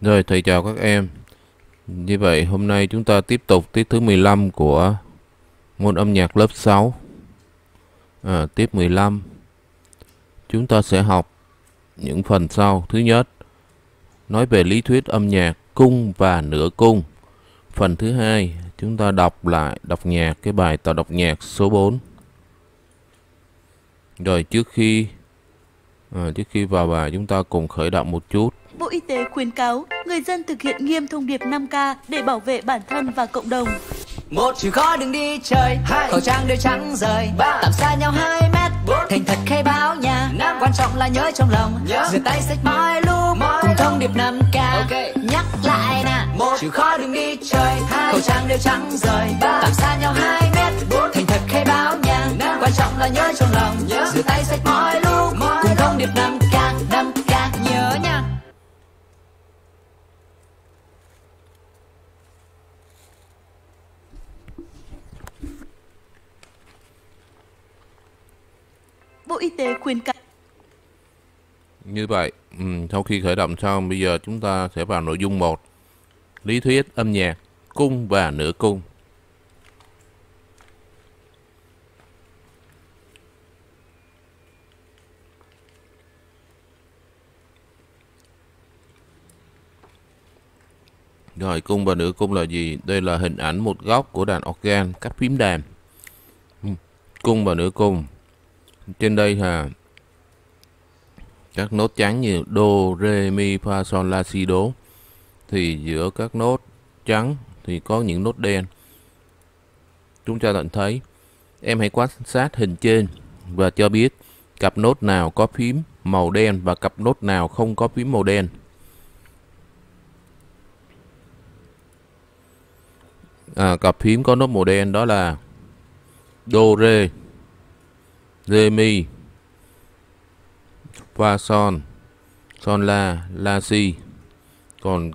Rồi, thầy chào các em. Như vậy, hôm nay chúng ta tiếp tục tiết thứ 15 của môn âm nhạc lớp 6. À, tiết 15. Chúng ta sẽ học những phần sau. Thứ nhất, nói về lý thuyết âm nhạc cung và nửa cung. Phần thứ hai, chúng ta đọc lại đọc nhạc cái bài tập đọc nhạc số 4. Rồi trước khi à, trước khi vào bài chúng ta cùng khởi động một chút. Bộ Y tế khuyến cáo người dân thực hiện nghiêm thông điệp 5K để bảo vệ bản thân và cộng đồng. một chịu khó đừng đi chơi hai khẩu trang đều trắng rời ba tạm xa nhau hai mét bốn thành thật khai báo nhà năm quan trọng là nhớ trong lòng Nhớ. rửa tay sạch mọi lúc Mọi cùng thông điệp 5 k Ok. nhắc lại nè Một. chịu khó đừng đi chơi Hai. khẩu trang đều trắng rời Ba. tạm xa nhau hai mét Bốn. thành thật khai báo nhà Năm. quan trọng là nhớ trong lòng Nhớ. rửa tay sạch mọi lúc Mọi cùng thông điệp 5 k 5 Bộ Y tế khuyên cáo Như vậy, ừ, sau khi khởi động xong, bây giờ chúng ta sẽ vào nội dung 1. Lý thuyết âm nhạc, cung và nửa cung. Rồi, cung và nửa cung là gì? Đây là hình ảnh một góc của đàn organ, các phím đàn. Ừ, cung và nửa cung. Trên đây là các nốt trắng như do, re, mi, fa, sol, la, si, đố thì giữa các nốt trắng thì có những nốt đen. Chúng ta nhận thấy em hãy quan sát hình trên và cho biết cặp nốt nào có phím màu đen và cặp nốt nào không có phím màu đen. À, cặp phím có nốt màu đen đó là do, re, re, mi, fa son son la la si. Còn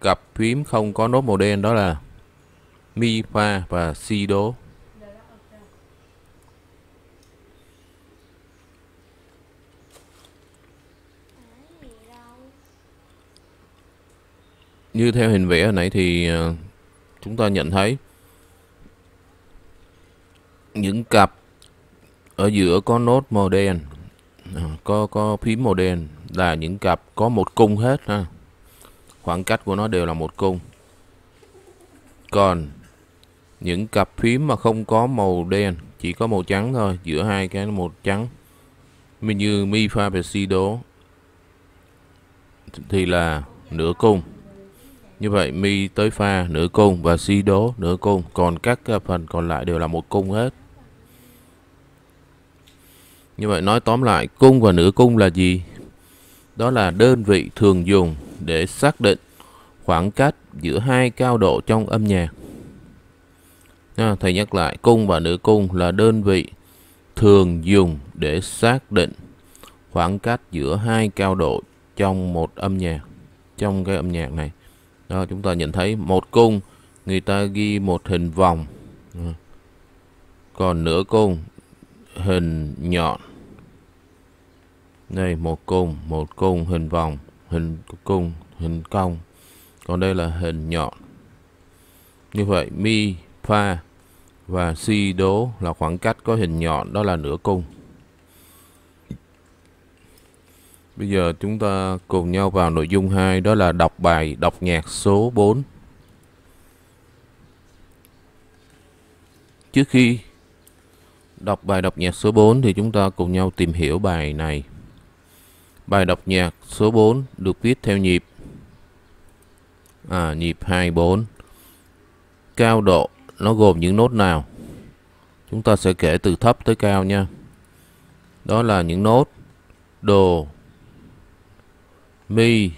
cặp phím không có nốt màu đen đó là mi fa và si đố. Như theo hình vẽ hồi nãy thì ờ, chúng ta nhận thấy những cặp ở giữa có nốt màu đen. À, có có phím màu đen là những cặp có một cung hết, ha. Khoảng cách của nó đều là một cung. Còn những cặp phím mà không có màu đen, chỉ có màu trắng thôi, giữa hai cái một trắng mình như mi pha và si đố, thì là nửa cung. Như vậy, mi tới pha nửa cung và si đố nửa cung. Còn các phần còn lại đều là một cung hết như vậy nói tóm lại, cung và nửa cung là gì? Đó là đơn vị thường dùng để xác định khoảng cách giữa hai cao độ trong âm nhạc. Nha, thầy nhắc lại, cung và nửa cung là đơn vị thường dùng để xác định khoảng cách giữa hai cao độ trong một âm nhạc, trong cái âm nhạc này. Đó, chúng ta nhận thấy một cung người ta ghi một hình vòng, còn nửa cung hình nhọn đây, một cung một cung hình vòng, hình cung, hình cong. Còn đây là hình nhọn. Như vậy, mi, pha và si đố là khoảng cách có hình nhọn, đó là nửa cung. Bây giờ chúng ta cùng nhau vào nội dung 2 đó là đọc bài, đọc nhạc số 4 trước khi Đọc bài, đọc nhạc số 4 thì chúng ta cùng nhau tìm hiểu bài này. Bài đọc nhạc số 4 được viết theo nhịp à, nhịp 24. Cao độ nó gồm những nốt nào? Chúng ta sẽ kể từ thấp tới cao nha. Đó là những nốt đồ, mi,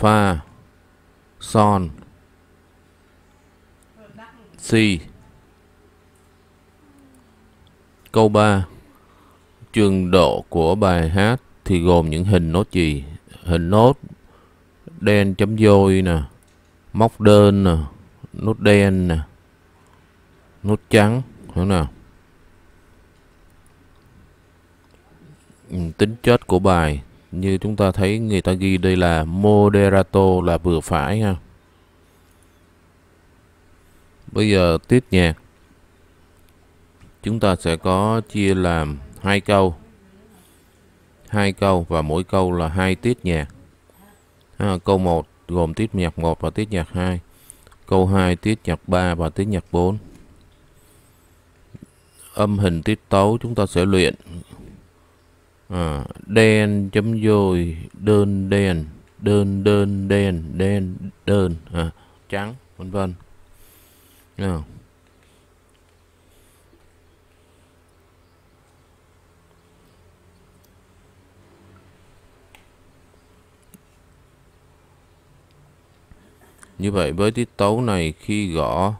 fa, son, si. Câu 3 Trường độ của bài hát thì gồm những hình nốt gì? Hình nốt đen chấm vôi nè, móc đơn nè, nốt đen nè, nốt trắng, hiểu nào? Ừ, tính chất của bài như chúng ta thấy người ta ghi đây là moderato là vừa phải ha bây giờ tiết nhạc chúng ta sẽ có chia làm hai câu. Hai câu và mỗi câu là hai tiết nhạc. À, câu 1 gồm tiết nhạc 1 và tiết nhạc 2 câu 2 tiết nhạc 3 và tiết nhạc 4 âm hình tiết tấu chúng ta sẽ luyện. À, đen chấm dôi đơn đen đơn đơn đen đen đơn à, trắng vân vân. À. Như vậy với tiết tấu này khi gõ,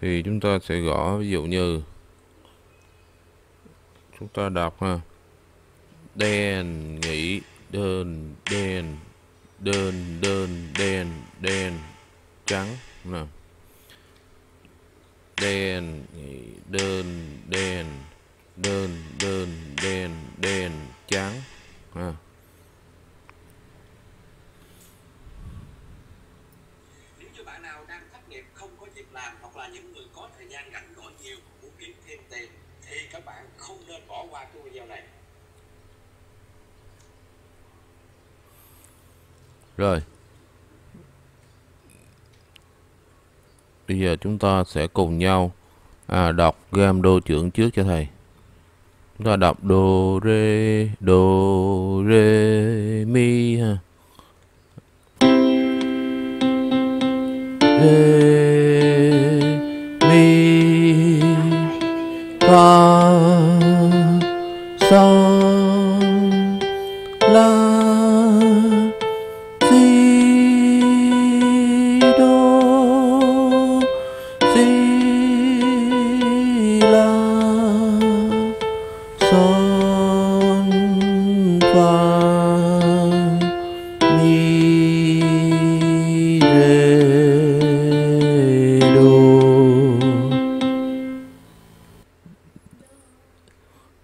thì chúng ta sẽ gõ, ví dụ như chúng ta đọc ha. Đen nghỉ đơn, đen, đơn đơn, đen đen, trắng, nè. Đen nghỉ đơn, đen đơn đơn đen đen trắng ha Nếu như bạn nào đang thất nghiệp không có việc làm hoặc là những người có thời gian rảnh rỗi nhiều muốn kiếm thêm tiền thì các bạn không nên bỏ qua cái video này. Rồi. Bây giờ chúng ta sẽ cùng nhau à, đọc gam đô trưởng trước cho thầy. Ta đọc đô rê đô rê mi ha. Rê mi fa sao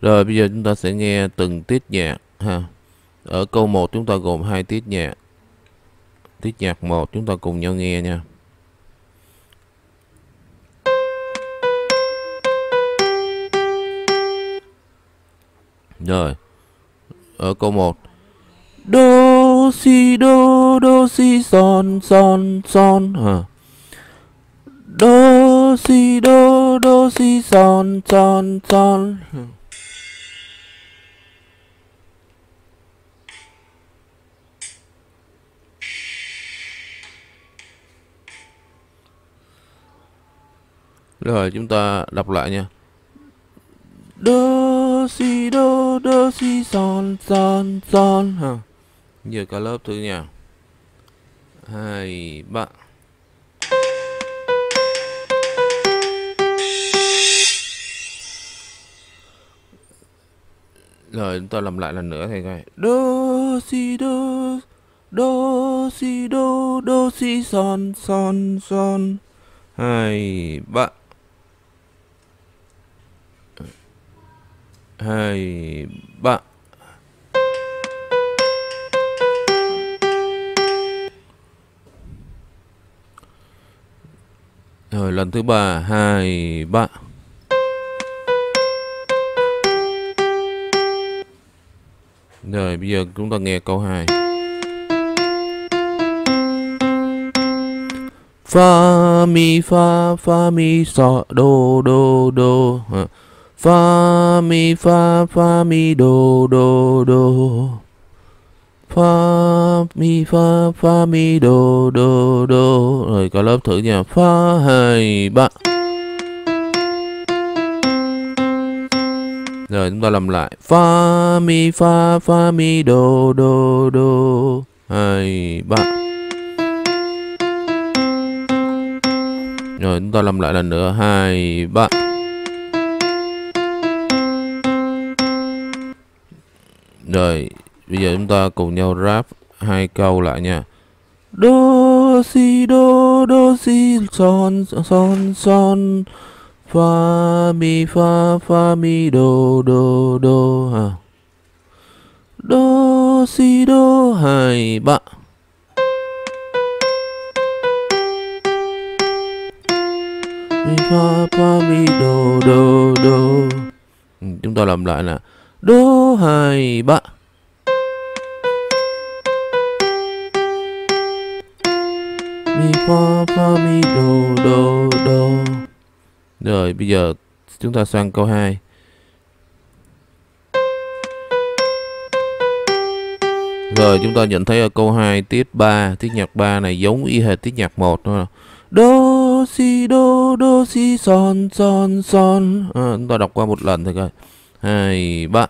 Rồi, bây giờ chúng ta sẽ nghe từng tiết nhạc, ha. Ở câu 1 chúng ta gồm hai tiết nhạc. Tiết nhạc 1 chúng ta cùng nhau nghe nha. Rồi. Ở câu 1 Do si do do si son son son ha. Do si do do si son son son. Rồi chúng ta đọc lại nha. Do si do do si son son son ha. Giờ cả lớp thử nha. Hai, ba. Rồi, chúng ta làm lại lần nữa thầy coi. Do si do do si do do si son son son. Hai, ba. Hai, ba. Rồi, lần thứ ba. Hai, ba. Rồi, bây giờ chúng ta nghe câu hai. Fa mi fa fa mi, so, do do do. Fa mi fa fa mi do do do Fa mi fa fa mi do do do Rồi cả lớp thử nha. Fa hai, ba. Rồi chúng ta làm lại. Fa mi fa fa mi do do do hai, ba. Rồi chúng ta làm lại lần nữa. Hai, ba. Rồi, bây giờ chúng ta cùng nhau rap hai câu lại nha. Do si đô đô si son son son fa mi fa fa mi đô đô đô ha. Đô si đô hai ba. Mi fa fa mi đô đô đô chúng ta làm lại là đô hai ba mi fa fa mi đô đô đô. Rồi bây giờ chúng ta sang câu 2 Rồi chúng ta nhận thấy ở câu 2 tiết 3 Tiết nhạc 3 này giống y hệt tiết nhạc 1 thôi. Đô si đô đô si son son son. À, Chúng ta đọc qua một lần thôi coi hai, ba.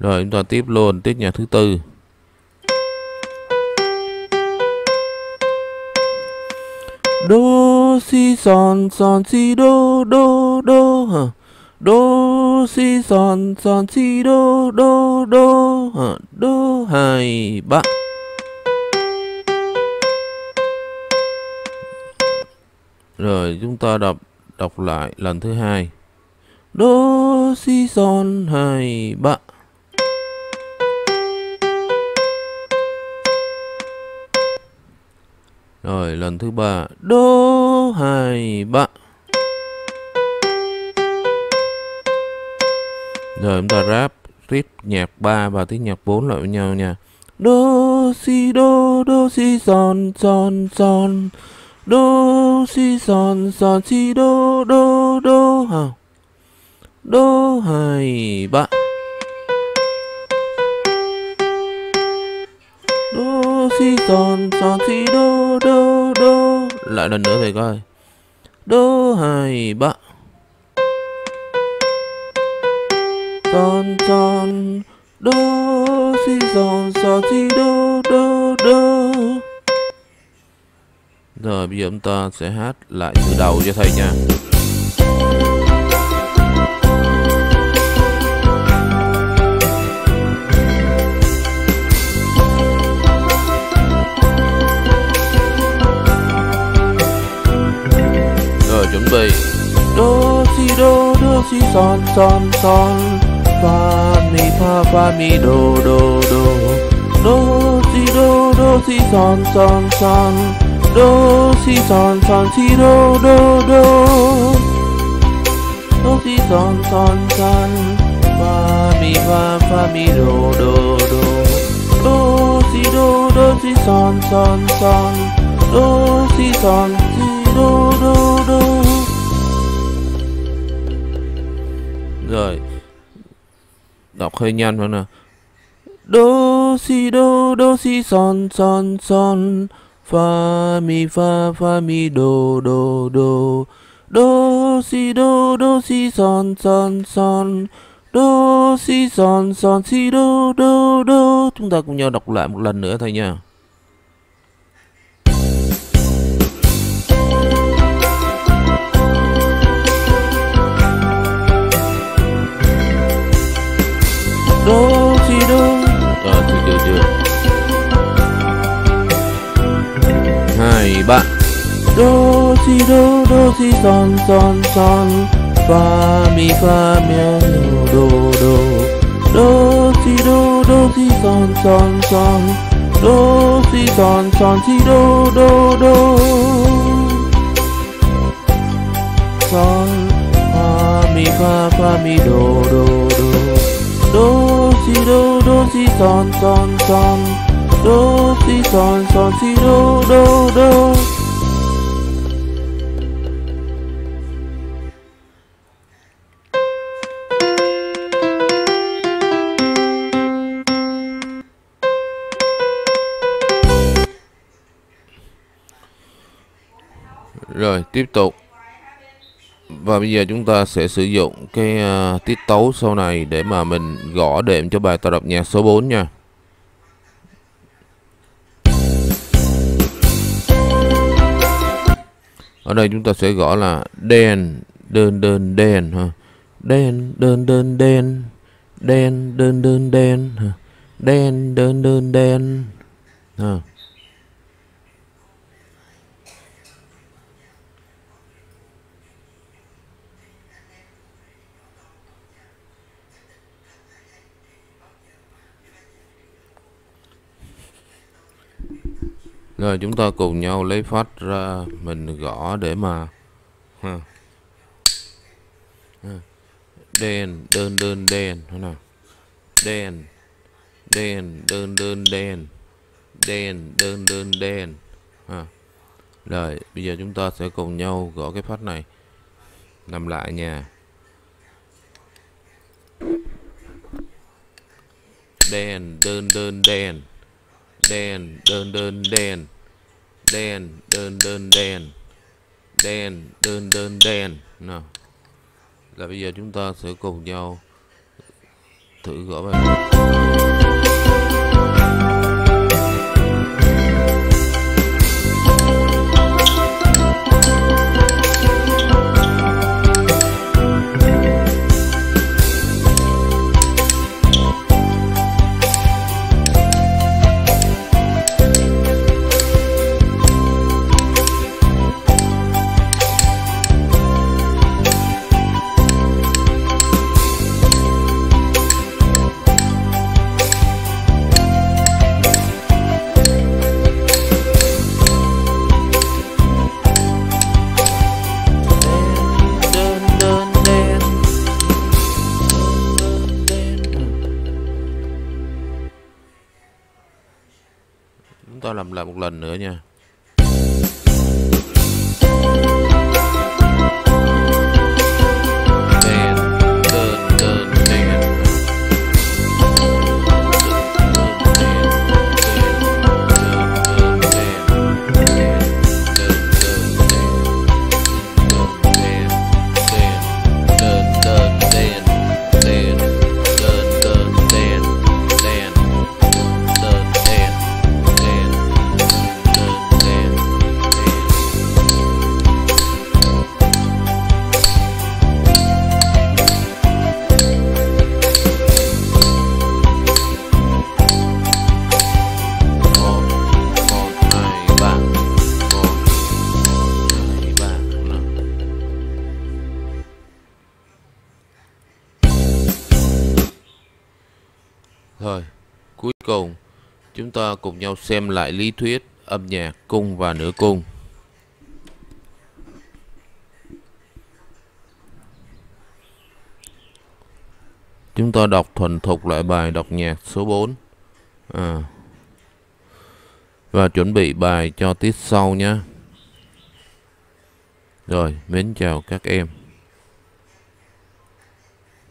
Rồi, chúng ta tiếp luôn tiết nhạc thứ tư. Đô si son son si đô đô đô, hả? Đô si son son si đô đô đô, hả? Đô hai, ba. Rồi chúng ta đọc đọc lại lần thứ hai. Đô si son hai ba. Rồi lần thứ ba. Đô hai ba. Rồi chúng ta ráp tiếp nhạc 3 và tiếng nhạc 4 lại với nhau nha. Đô si đô đô si son son son. Đô si son son si đô đô đô ha Đô hai ba Đô si son son si đô đô đô. Lại lần nữa thầy coi. Đô hai ba Son son. Đô si son son si đô đô đô. Rồi, bây giờ chúng ta sẽ hát lại từ đầu cho thầy nha. Rồi, chuẩn bị. Đô si đô đô si son son son. Fa mi fa fa mi, đô đô đô. Đô si đô đô si son son son. Đô si son son si đô đô đô. Đô si son son son Fa mi fa fa mi đô đô đô. Đô si đô đô si son son son, Đô si son si đô đô đô. Rồi, Đọc hơi nhanh hơn nè Đô si đô đô si son son son Fa mi fa fa mi, do do do. Do, si, do do, si, son son son. Do, si, son son, si, do do do. Chúng ta cùng nhau đọc lại một lần nữa thôi nha. Đô si đô đô si son son son Fa mi fa mi, đô đô. Đô si đô đô si son son son Đô si son son si đô đô đô. Son Fa mi fa fa mi, đô đô đô. Do si do do si son son son Do si son son si do do do Rồi tiếp tục Và bây giờ chúng ta sẽ sử dụng cái uh, tiết tấu sau này để mà mình gõ đệm cho bài tập đọc nhạc số 4 nha. Ở đây chúng ta sẽ gõ là đen, đơn đơn đen ha. Đen, đơn đơn đen, đen, đơn đơn đen ha. đen đơn đơn đen ha Rồi chúng ta cùng nhau lấy phát ra mình gõ để mà, ha. Ha. đen, đơn đơn, đen, thế nào đen đen, đơn đơn, đen đen, đơn đơn, đen, ha. Rồi, bây giờ chúng ta sẽ cùng nhau gõ cái phát này làm lại nha đen, đơn đơn, đen đen, đơn đơn, đen. Đen, đơn đơn, đen. Đen, đơn đơn, đen. Nào. Là bây giờ chúng ta sẽ cùng nhau thử gõ bài làm lại một lần nữa nha. Thời cuối cùng chúng ta cùng nhau xem lại lý thuyết âm nhạc cung và nửa cung. Chúng ta đọc thuần thục lại bài đọc nhạc số 4. À. Và chuẩn bị bài cho tiết sau nhé. Rồi, mến chào các em.